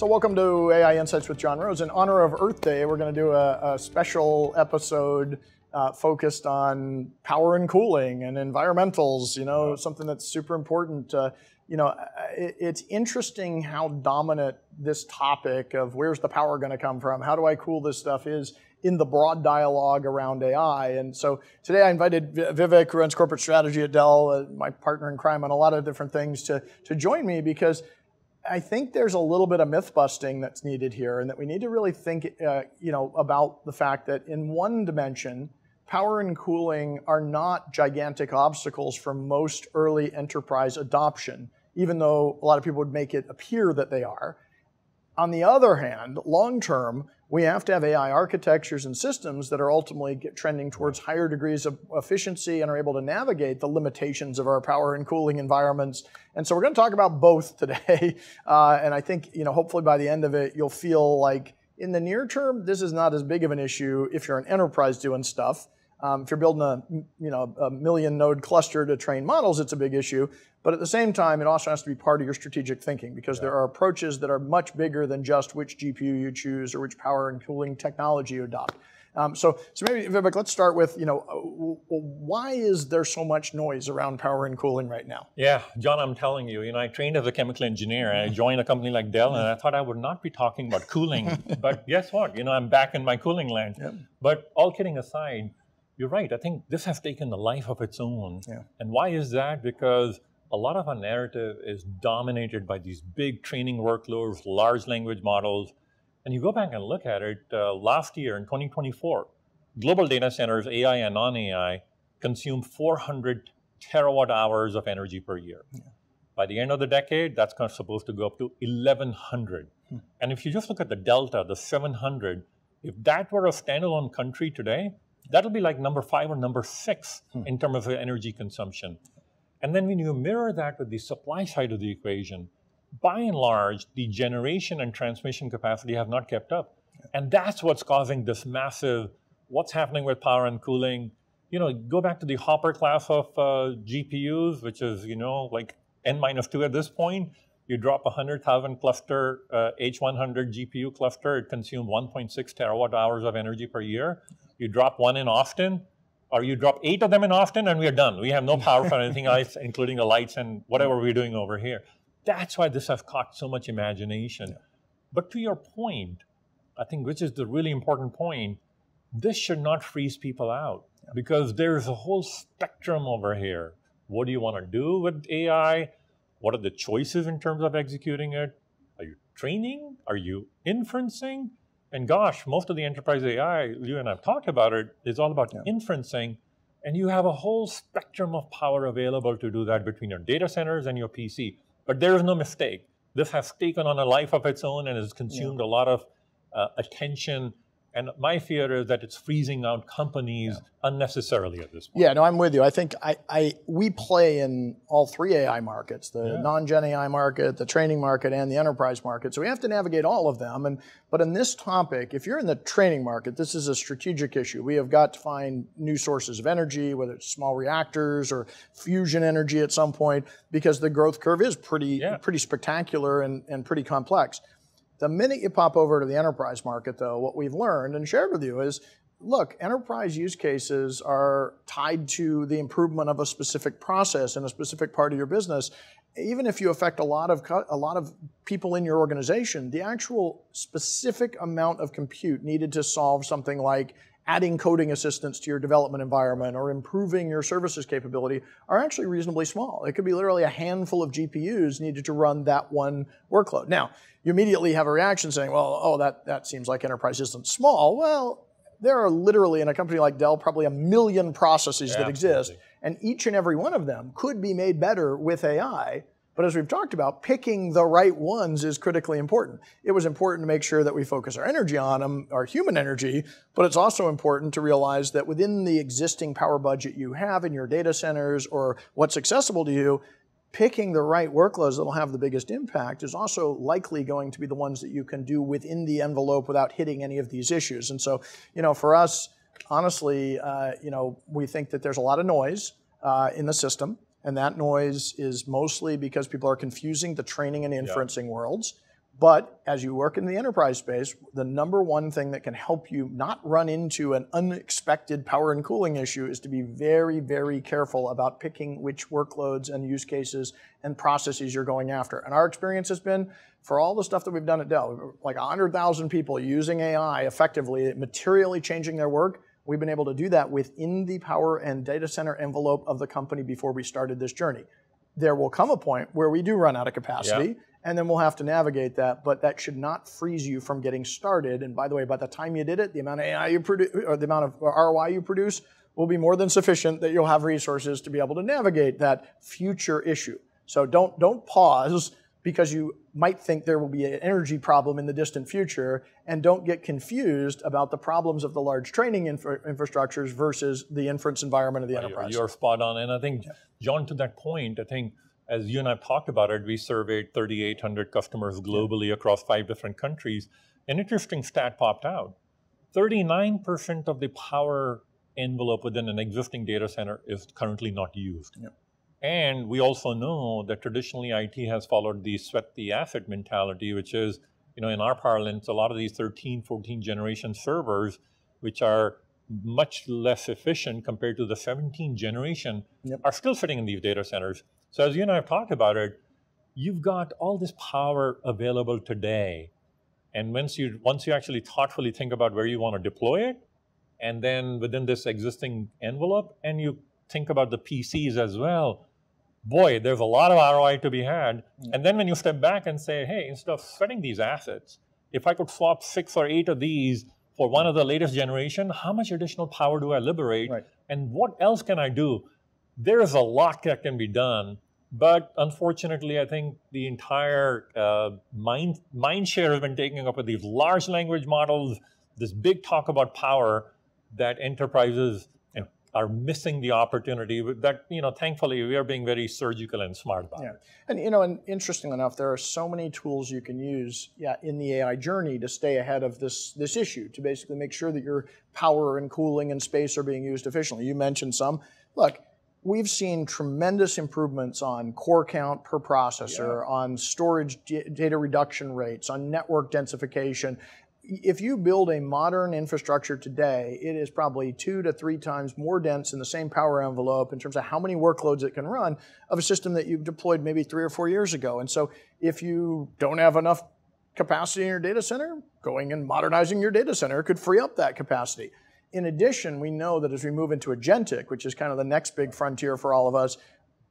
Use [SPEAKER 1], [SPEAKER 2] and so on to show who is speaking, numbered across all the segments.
[SPEAKER 1] So, welcome to AI Insights with John Roese. In honor of Earth Day, we're going to do a, a special episode uh, focused on power and cooling and environmentals. You know, something that's super important. Uh, you know, it, it's interesting how dominant this topic of where's the power going to come from, how do I cool this stuff is in the broad dialogue around AI. And so today I invited Vivek, who runs corporate strategy at Dell, uh, my partner in crime on a lot of different things, to, to join me because I think there's a little bit of myth busting that's needed here, and that we need to really think, uh, you know, about the fact that in one dimension, power and cooling are not gigantic obstacles for most early enterprise adoption, even though a lot of people would make it appear that they are. On the other hand, long term, we have to have AI architectures and systems that are ultimately trending towards higher degrees of efficiency and are able to navigate the limitations of our power and cooling environments. And so we're going to talk about both today. Uh, and I think, you know, hopefully by the end of it, you'll feel like in the near term, this is not as big of an issue if you're an enterprise doing stuff. Um, if you're building a you know a million node cluster to train models, it's a big issue. But at the same time, it also has to be part of your strategic thinking because yeah. there are approaches that are much bigger than just which GPU you choose or which power and cooling technology you adopt. Um, so, so maybe Vivek, let's start with you know why is there so much noise around power and cooling right now?
[SPEAKER 2] Yeah, John, I'm telling you, you know, I trained as a chemical engineer I joined a company like Dell, and I thought I would not be talking about cooling, but guess what? You know, I'm back in my cooling land. Yep. But all kidding aside, you're right. I think this has taken a life of its own. Yeah. And why is that? Because a lot of our narrative is dominated by these big training workloads, large language models. And you go back and look at it, uh, last year in 2024, global data centers, AI and non AI, consume 400 terawatt hours of energy per year. Yeah. By the end of the decade, that's supposed to go up to 1100. Hmm. And if you just look at the delta, the 700, if that were a standalone country today, That'll be like number five or number six hmm. in terms of energy consumption. And then when you mirror that with the supply side of the equation, by and large, the generation and transmission capacity have not kept up. And that's what's causing this massive, what's happening with power and cooling. You know, go back to the Hopper class of uh, GPUs, which is, you know, like N minus two at this point. You drop a 100,000 cluster uh, H100 GPU cluster, it consumes 1.6 terawatt hours of energy per year. You drop one in Austin, or you drop eight of them in Austin, and we are done. We have no power for anything else, including the lights and whatever we're doing over here. That's why this has caught so much imagination. Yeah. But to your point, I think which is the really important point, this should not freeze people out yeah. because there's a whole spectrum over here. What do you want to do with AI? What are the choices in terms of executing it? Are you training? Are you inferencing? And gosh, most of the enterprise AI, you and I've talked about it, is all about yeah. inferencing. And you have a whole spectrum of power available to do that between your data centers and your PC. But there is no mistake. This has taken on a life of its own and has consumed yeah. a lot of uh, attention and my fear is that it's freezing out companies yeah. unnecessarily at this point.
[SPEAKER 1] Yeah, no, I'm with you. I think I, I we play in all three AI markets: the yeah. non-gen AI market, the training market, and the enterprise market. So we have to navigate all of them. And but in this topic, if you're in the training market, this is a strategic issue. We have got to find new sources of energy, whether it's small reactors or fusion energy at some point, because the growth curve is pretty yeah. pretty spectacular and, and pretty complex. The minute you pop over to the enterprise market, though, what we've learned and shared with you is look, enterprise use cases are tied to the improvement of a specific process in a specific part of your business. Even if you affect a lot of a lot of people in your organization, the actual specific amount of compute needed to solve something like adding coding assistance to your development environment or improving your services capability are actually reasonably small. It could be literally a handful of GPUs needed to run that one workload. Now, you immediately have a reaction saying, well, oh, that, that seems like enterprise isn't small. Well, there are literally in a company like Dell probably a million processes yeah, that exist, and each and every one of them could be made better with AI but as we've talked about, picking the right ones is critically important. It was important to make sure that we focus our energy on them, our human energy, but it's also important to realize that within the existing power budget you have in your data centers or what's accessible to you, picking the right workloads that will have the biggest impact is also likely going to be the ones that you can do within the envelope without hitting any of these issues. And so, you know, for us, honestly, uh, you know, we think that there's a lot of noise uh, in the system. And that noise is mostly because people are confusing the training and inferencing yeah. worlds. But as you work in the enterprise space, the number one thing that can help you not run into an unexpected power and cooling issue is to be very, very careful about picking which workloads and use cases and processes you're going after. And our experience has been for all the stuff that we've done at Dell, like 100,000 people using AI effectively, materially changing their work. We've been able to do that within the power and data center envelope of the company before we started this journey. There will come a point where we do run out of capacity. Yeah and then we'll have to navigate that. But that should not freeze you from getting started. And by the way, by the time you did it, the amount of AI you produce or the amount of ROI you produce will be more than sufficient that you'll have resources to be able to navigate that future issue. So don't don't pause because you might think there will be an energy problem in the distant future, and don't get confused about the problems of the large training infra- infrastructures versus the inference environment of the enterprise.
[SPEAKER 2] You're spot on, and I think John, to that point, I think as you and I have talked about it, we surveyed 3,800 customers globally across five different countries. An interesting stat popped out 39% of the power envelope within an existing data center is currently not used. And we also know that traditionally IT has followed the sweat the asset mentality, which is, you know, in our parlance, a lot of these 13, 14 generation servers, which are much less efficient compared to the 17 generation, yep. are still sitting in these data centers. So as you and I have talked about it, you've got all this power available today. And once you once you actually thoughtfully think about where you want to deploy it, and then within this existing envelope, and you think about the PCs as well, boy, there's a lot of ROI to be had. Mm. And then when you step back and say, hey, instead of sweating these assets, if I could swap six or eight of these for one of the latest generation, how much additional power do I liberate? Right. And what else can I do? there's a lot that can be done, but unfortunately, I think the entire uh, mind mind share has been taken up with these large language models. This big talk about power that enterprises are missing the opportunity that you know thankfully we are being very surgical and smart about yeah.
[SPEAKER 1] and you know and interesting enough there are so many tools you can use yeah, in the ai journey to stay ahead of this this issue to basically make sure that your power and cooling and space are being used efficiently you mentioned some look we've seen tremendous improvements on core count per processor, yeah. on storage data reduction rates, on network densification. If you build a modern infrastructure today, it is probably two to three times more dense in the same power envelope in terms of how many workloads it can run of a system that you've deployed maybe three or four years ago. And so if you don't have enough capacity in your data center, going and modernizing your data center could free up that capacity. In addition, we know that as we move into agentic, which is kind of the next big frontier for all of us,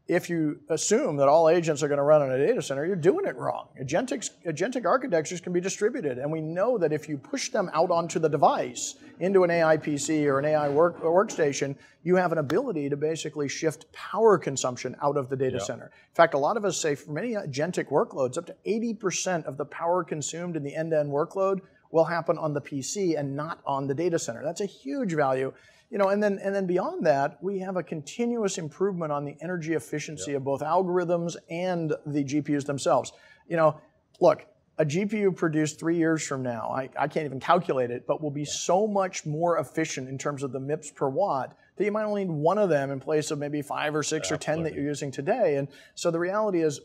[SPEAKER 1] if you assume that all agents are going to run in a data center, you're doing it wrong. Agentic, agentic architectures can be distributed, and we know that if you push them out onto the device, into an AI PC or an AI work, workstation, you have an ability to basically shift power consumption out of the data center. In fact, a lot of us say for many agentic workloads, up to 80% of the power consumed in the end-to-end workload will happen on the PC and not on the data center. That's a huge value. You know, and then and then beyond that, we have a continuous improvement on the energy efficiency yep. of both algorithms and the GPUs themselves. You know, look, a GPU produced three years from now, I, I can't even calculate it, but will be so much more efficient in terms of the MIPS per watt that you might only need one of them in place of maybe five or six or ten that you're using today. And so the reality is,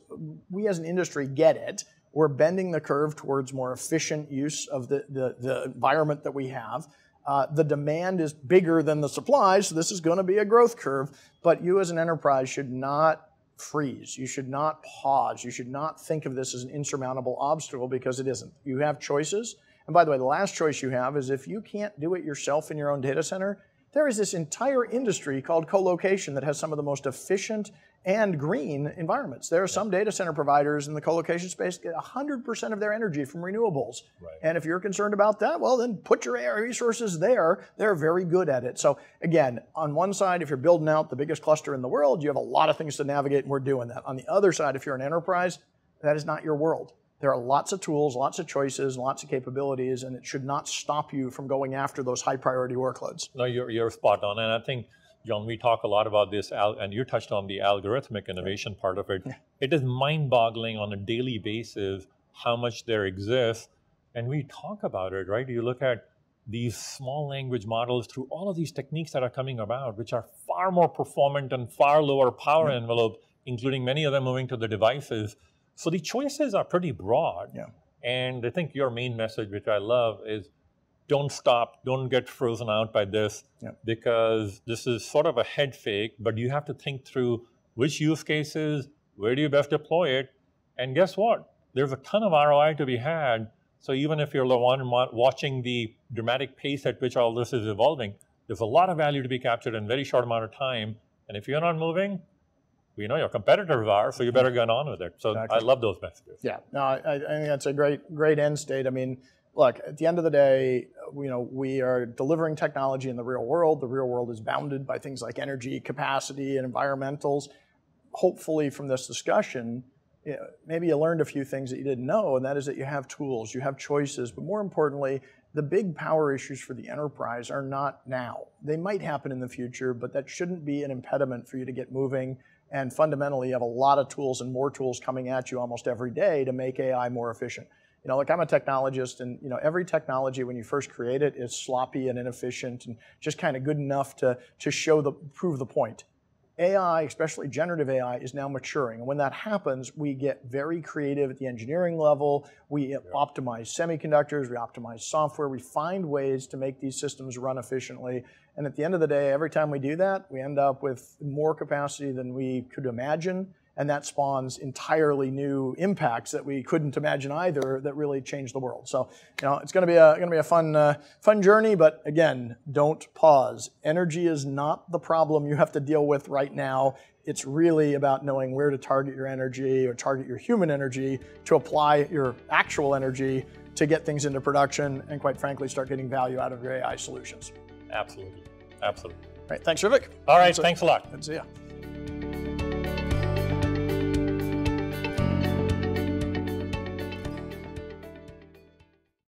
[SPEAKER 1] we as an industry get it we're bending the curve towards more efficient use of the, the, the environment that we have. Uh, the demand is bigger than the supply, so this is going to be a growth curve. But you as an enterprise should not freeze. You should not pause. You should not think of this as an insurmountable obstacle because it isn't. You have choices. And by the way, the last choice you have is if you can't do it yourself in your own data center, there is this entire industry called co-location that has some of the most efficient and green environments. There are some data center providers in the co-location space get 100% of their energy from renewables. Right. And if you're concerned about that, well, then put your resources there. They're very good at it. So again, on one side, if you're building out the biggest cluster in the world, you have a lot of things to navigate, and we're doing that. On the other side, if you're an enterprise, that is not your world. There are lots of tools, lots of choices, lots of capabilities, and it should not stop you from going after those high priority workloads.
[SPEAKER 2] No, you're, you're spot on. And I think, John, we talk a lot about this, and you touched on the algorithmic innovation part of it. Yeah. It is mind boggling on a daily basis how much there exists. And we talk about it, right? You look at these small language models through all of these techniques that are coming about, which are far more performant and far lower power yeah. envelope, including many of them moving to the devices so the choices are pretty broad. Yeah. And I think your main message, which I love, is don't stop, don't get frozen out by this,
[SPEAKER 1] Yep.
[SPEAKER 2] because this is sort of a head fake, but you have to think through which use cases, where do you best deploy it, and guess what? There's a ton of ROI to be had. So even if you're the one watching the dramatic pace at which all this is evolving, there's a lot of value to be captured in a very short amount of time. And if you're not moving, we know your competitors are, so you better get on with it. So
[SPEAKER 1] Exactly.
[SPEAKER 2] I love those messages.
[SPEAKER 1] Yeah, no, I, I think that's a great, great end state. I mean, look, at the end of the day, you know, we are delivering technology in the real world. The real world is bounded by things like energy, capacity, and environmentals. Hopefully, from this discussion, maybe you learned a few things that you didn't know, and that is that you have tools, you have choices, but more importantly, the big power issues for the enterprise are not now. They might happen in the future, but that shouldn't be an impediment for you to get moving. And fundamentally, you have a lot of tools and more tools coming at you almost every day to make AI more efficient. You know, like I'm a technologist, and you know, every technology when you first create it is sloppy and inefficient and just kind of good enough to to show the prove the point. AI, especially generative AI, is now maturing. And when that happens, we get very creative at the engineering level. We optimize semiconductors, we optimize software, we find ways to make these systems run efficiently. And at the end of the day, every time we do that, we end up with more capacity than we could imagine. And that spawns entirely new impacts that we couldn't imagine either that really change the world. So, you know, it's going to be a going to be a fun uh, fun journey. But again, don't pause. Energy is not the problem you have to deal with right now. It's really about knowing where to target your energy or target your human energy to apply your actual energy to get things into production and, quite frankly, start getting value out of your AI solutions.
[SPEAKER 2] Absolutely. Absolutely.
[SPEAKER 1] All right, thanks, Vivek.
[SPEAKER 2] All right. Thanks a lot.
[SPEAKER 1] Good to see you.